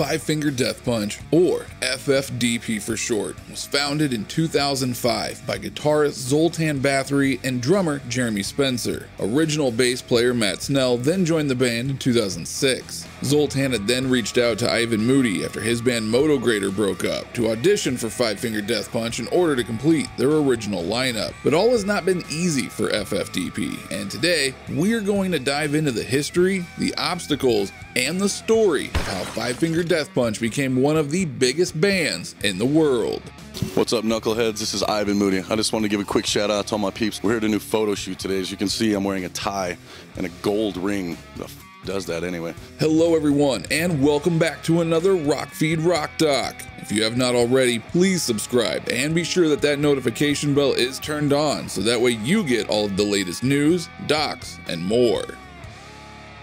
Five Finger Death Punch, or FFDP for short, was founded in 2005 by guitarist Zoltan Bathory and drummer Jeremy Spencer. Original bass player Matt Snell then joined the band in 2006. Zoltan had then reached out to Ivan Moody after his band Motograter broke up to audition for Five Finger Death Punch in order to complete their original lineup. But all has not been easy for FFDP, and today we're going to dive into the history, the obstacles, and the story of how Five Finger Death Punch became one of the biggest bands in the world. What's up, knuckleheads? This is Ivan Moody. I just wanted to give a quick shout out to all my peeps. We're here at a new photo shoot today. As you can see, I'm wearing a tie and a gold ring. The f- does that anyway? Hello, everyone, and welcome back to another Rock Feed Rock Doc. If you have not already, please subscribe and be sure that that notification bell is turned on so that way you get all of the latest news, docs, and more.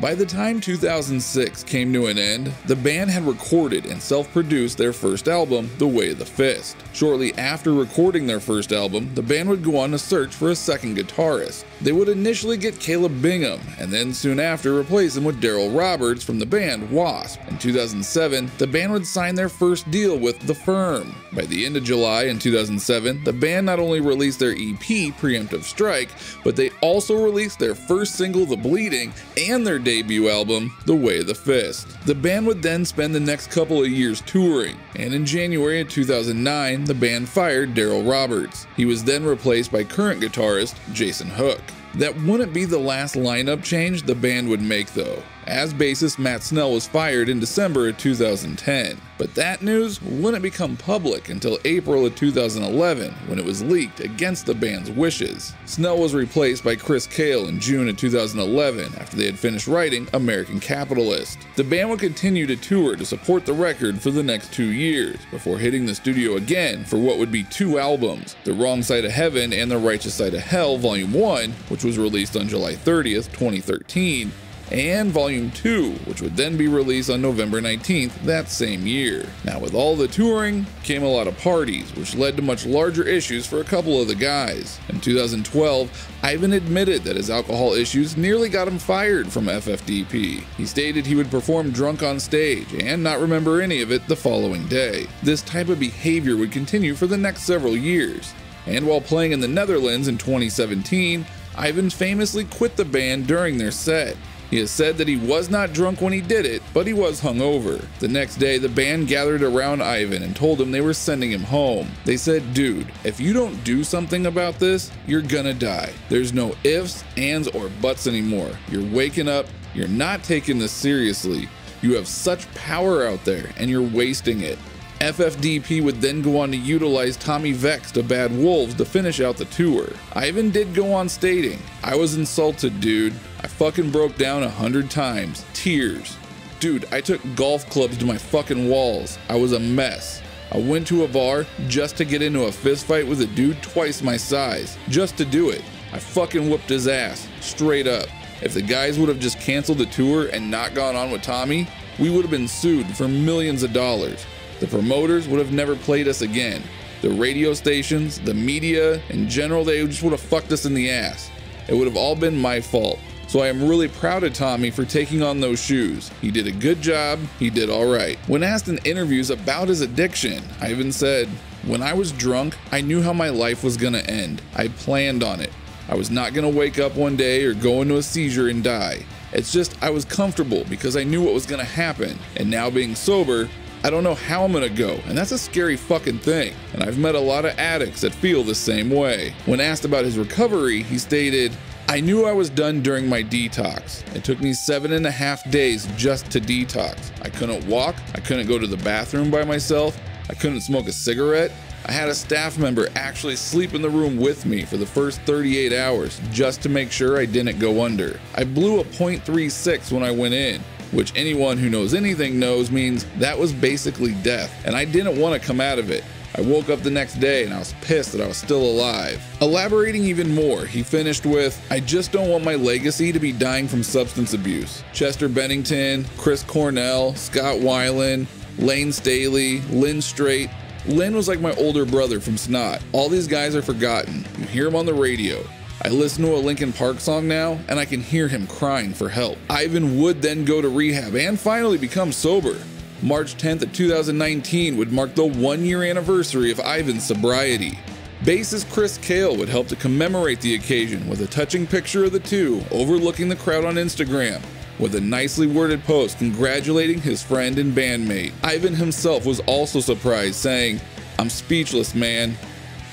By the time 2006 came to an end, the band had recorded and self produced their first album, The Way of the Fist. Shortly after recording their first album, the band would go on to search for a second guitarist. They would initially get Caleb Bingham, and then soon after replace him with Darrell Roberts from the band Wasp. In 2007, the band would sign their first deal with The Firm. By the end of July in 2007, the band not only released their EP Preemptive Strike, but they also released their first single The Bleeding and their debut album The Way of the Fist. The band would then spend the next couple of years touring, and in January of 2009, the band fired Darrell Roberts. He was then replaced by current guitarist Jason Hook. That wouldn't be the last lineup change the band would make though, as bassist Matt Snell was fired in December of 2010. But that news wouldn't become public until April of 2011 when it was leaked against the band's wishes. Snell was replaced by Chris Kael in June of 2011 after they had finished writing American Capitalist. The band would continue to tour to support the record for the next two years before hitting the studio again for what would be two albums The Wrong Side of Heaven and The Righteous Side of Hell Volume 1, which was released on July 30th, 2013 and Volume 2, which would then be released on November 19th that same year. Now, with all the touring came a lot of parties, which led to much larger issues for a couple of the guys. In 2012, Ivan admitted that his alcohol issues nearly got him fired from FFDP. He stated he would perform drunk on stage and not remember any of it the following day. This type of behavior would continue for the next several years. And while playing in the Netherlands in 2017, Ivan famously quit the band during their set. He has said that he was not drunk when he did it, but he was hungover. The next day, the band gathered around Ivan and told him they were sending him home. They said, Dude, if you don't do something about this, you're gonna die. There's no ifs, ands, or buts anymore. You're waking up, you're not taking this seriously. You have such power out there, and you're wasting it. FFDP would then go on to utilize Tommy Vext of Bad Wolves to finish out the tour. Ivan did go on stating, I was insulted, dude. I fucking broke down a hundred times. Tears. Dude, I took golf clubs to my fucking walls. I was a mess. I went to a bar just to get into a fistfight with a dude twice my size, just to do it. I fucking whooped his ass, straight up. If the guys would have just canceled the tour and not gone on with Tommy, we would have been sued for millions of dollars. The promoters would have never played us again. The radio stations, the media, in general, they just would have fucked us in the ass. It would have all been my fault. So I am really proud of Tommy for taking on those shoes. He did a good job, he did alright. When asked in interviews about his addiction, Ivan said, When I was drunk, I knew how my life was gonna end. I planned on it. I was not gonna wake up one day or go into a seizure and die. It's just I was comfortable because I knew what was gonna happen. And now being sober, I don't know how I'm gonna go, and that's a scary fucking thing. And I've met a lot of addicts that feel the same way. When asked about his recovery, he stated, I knew I was done during my detox. It took me seven and a half days just to detox. I couldn't walk, I couldn't go to the bathroom by myself, I couldn't smoke a cigarette. I had a staff member actually sleep in the room with me for the first 38 hours just to make sure I didn't go under. I blew a .36 when I went in, which anyone who knows anything knows means that was basically death, and I didn't want to come out of it. I woke up the next day and I was pissed that I was still alive. Elaborating even more, he finished with I just don't want my legacy to be dying from substance abuse. Chester Bennington, Chris Cornell, Scott Weiland, Layne Staley, Lynn Strait. Lynn was like my older brother from Snot. All these guys are forgotten. You hear them on the radio. I listen to a Linkin Park song now, and I can hear him crying for help. Ivan would then go to rehab and finally become sober. March 10th of 2019 would mark the one year anniversary of Ivan's sobriety. Bassist Chris Kael would help to commemorate the occasion with a touching picture of the two overlooking the crowd on Instagram with a nicely worded post congratulating his friend and bandmate. Ivan himself was also surprised, saying, I'm speechless, man.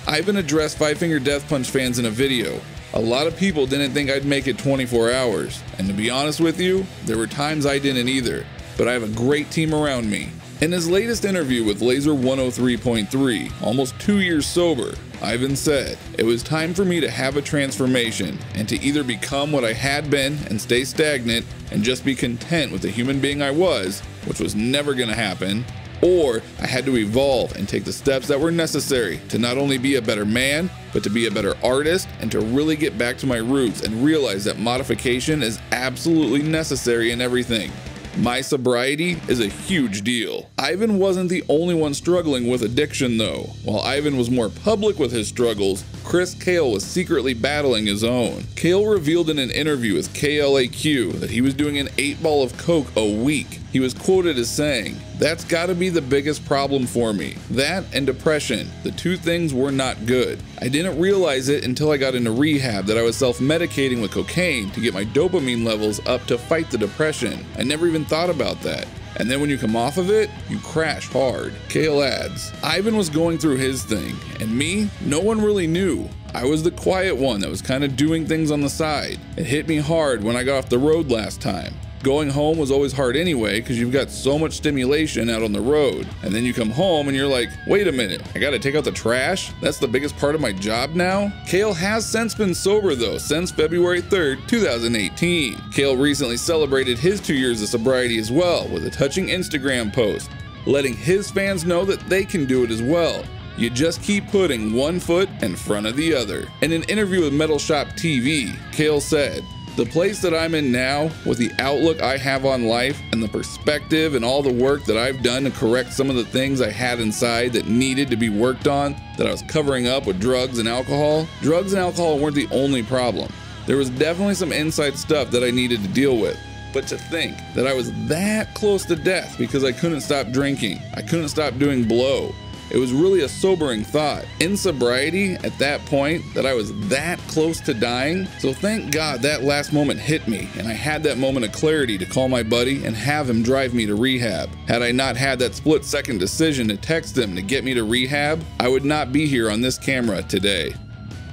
Ivan addressed Five Finger Death Punch fans in a video. A lot of people didn't think I'd make it 24 hours, and to be honest with you, there were times I didn't either, but I have a great team around me. In his latest interview with Lazer 103.3, almost two years sober, Ivan said, It was time for me to have a transformation and to either become what I had been and stay stagnant and just be content with the human being I was, which was never going to happen, or I had to evolve and take the steps that were necessary to not only be a better man, but to be a better artist and to really get back to my roots and realize that modification is absolutely necessary in everything. My sobriety is a huge deal. Ivan wasn't the only one struggling with addiction though. While Ivan was more public with his struggles, Chris Kael was secretly battling his own. Kael revealed in an interview with KLAQ that he was doing an 8 ball of coke a week. He was quoted as saying, That's gotta be the biggest problem for me. That and depression. The two things were not good. I didn't realize it until I got into rehab that I was self medicating with cocaine to get my dopamine levels up to fight the depression. I never even thought about that. And then when you come off of it, you crash hard. Kael adds, Ivan was going through his thing, and me, no one really knew. I was the quiet one that was kind of doing things on the side. It hit me hard when I got off the road last time. Going home was always hard anyway because you've got so much stimulation out on the road. And then you come home and you're like, wait a minute, I gotta take out the trash? That's the biggest part of my job now? Kael has since been sober though, since February 3rd, 2018. Kael recently celebrated his two years of sobriety as well with a touching Instagram post, letting his fans know that they can do it as well. You just keep putting one foot in front of the other. In an interview with Metal Shop TV, Kael said, the place that I'm in now, with the outlook I have on life and the perspective and all the work that I've done to correct some of the things I had inside that needed to be worked on, that I was covering up with drugs and alcohol, drugs and alcohol weren't the only problem. There was definitely some inside stuff that I needed to deal with. But to think that I was that close to death because I couldn't stop drinking, I couldn't stop doing blow, it was really a sobering thought. In sobriety, at that point, that I was that close to dying. So thank God that last moment hit me, and I had that moment of clarity to call my buddy and have him drive me to rehab. Had I not had that split second decision to text him to get me to rehab, I would not be here on this camera today.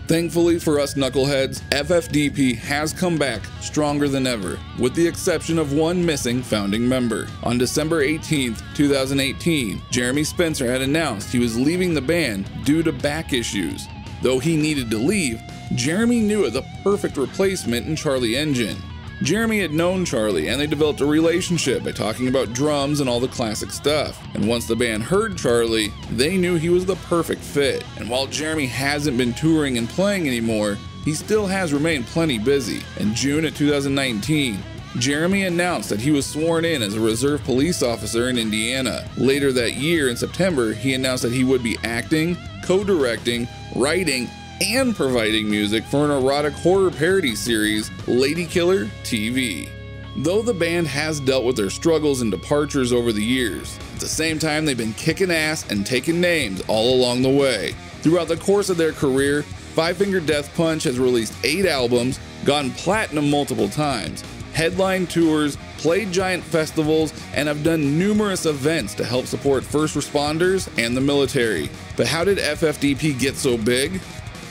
Thankfully for us knuckleheads, FFDP has come back stronger than ever, with the exception of one missing founding member. On December 18, 2018, Jeremy Spencer had announced he was leaving the band due to back issues. Though he needed to leave, Jeremy knew of the perfect replacement in Charlie Engen. Jeremy had known Charlie and they developed a relationship by talking about drums and all the classic stuff. And once the band heard Charlie, they knew he was the perfect fit. And while Jeremy hasn't been touring and playing anymore, he still has remained plenty busy. In June of 2019, Jeremy announced that he was sworn in as a reserve police officer in Indiana. Later that year, in September, he announced that he would be acting, co directing, writing, and providing music for an erotic horror parody series, Lady Killer TV. Though the band has dealt with their struggles and departures over the years, at the same time they've been kicking ass and taking names all along the way. Throughout the course of their career, Five Finger Death Punch has released eight albums, gone platinum multiple times, headline tours, played giant festivals, and have done numerous events to help support first responders and the military. But how did FFDP get so big?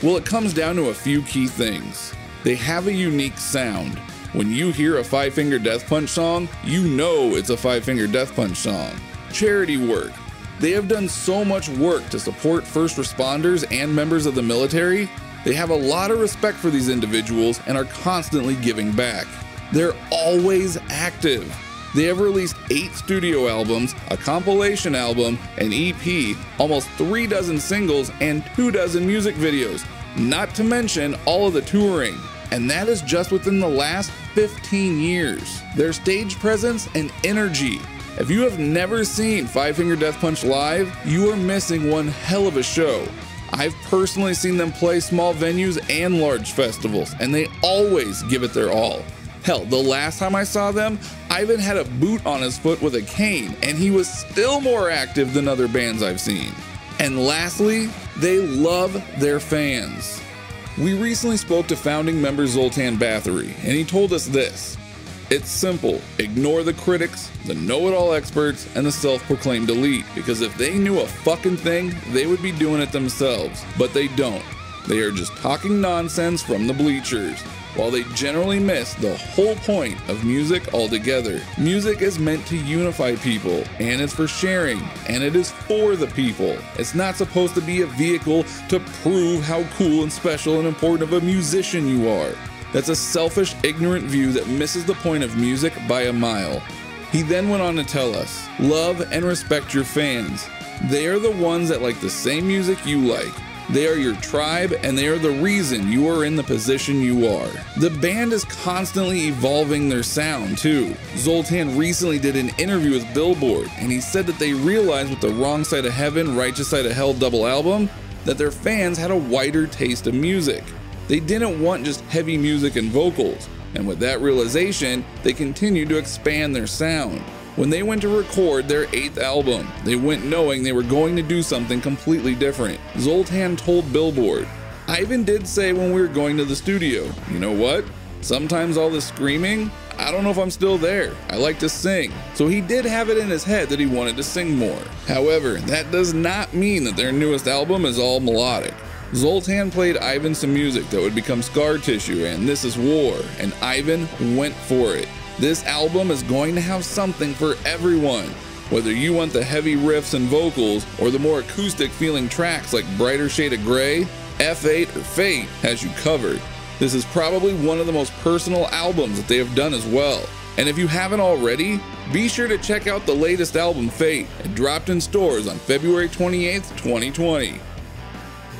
Well, it comes down to a few key things. They have a unique sound. When you hear a Five Finger Death Punch song, you know it's a Five Finger Death Punch song. Charity work. They have done so much work to support first responders and members of the military. They have a lot of respect for these individuals and are constantly giving back. They're always active. They have released eight studio albums, a compilation album, an EP, almost three dozen singles, and two dozen music videos, not to mention all of the touring. And that is just within the last 15 years. Their stage presence and energy. If you have never seen Five Finger Death Punch live, you are missing one hell of a show. I've personally seen them play small venues and large festivals, and they always give it their all. Hell, the last time I saw them, Ivan had a boot on his foot with a cane, and he was still more active than other bands I've seen. And lastly, they love their fans. We recently spoke to founding member Zoltan Bathory, and he told us this. It's simple. Ignore the critics, the know it all experts, and the self proclaimed elite, because if they knew a fucking thing, they would be doing it themselves. But they don't. They are just talking nonsense from the bleachers. While they generally miss the whole point of music altogether, music is meant to unify people, and it's for sharing, and it is for the people. It's not supposed to be a vehicle to prove how cool and special and important of a musician you are. That's a selfish, ignorant view that misses the point of music by a mile. He then went on to tell us love and respect your fans. They are the ones that like the same music you like. They are your tribe and they are the reason you are in the position you are. The band is constantly evolving their sound too. Zoltan recently did an interview with Billboard and he said that they realized with the Wrong Side of Heaven, Righteous Side of Hell double album that their fans had a wider taste of music. They didn't want just heavy music and vocals, and with that realization, they continued to expand their sound. When they went to record their eighth album, they went knowing they were going to do something completely different. Zoltan told Billboard, Ivan did say when we were going to the studio, you know what? Sometimes all this screaming, I don't know if I'm still there. I like to sing. So he did have it in his head that he wanted to sing more. However, that does not mean that their newest album is all melodic. Zoltan played Ivan some music that would become scar tissue and This Is War, and Ivan went for it. This album is going to have something for everyone. Whether you want the heavy riffs and vocals or the more acoustic feeling tracks like Brighter Side of Grey, F8, or Fate has you covered. This is probably one of the most personal albums that they have done as well. And if you haven't already, be sure to check out the latest album Fate. It dropped in stores on February 28th, 2020.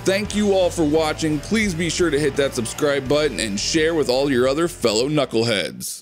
Thank you all for watching. Please be sure to hit that subscribe button and share with all your other fellow knuckleheads.